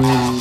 wants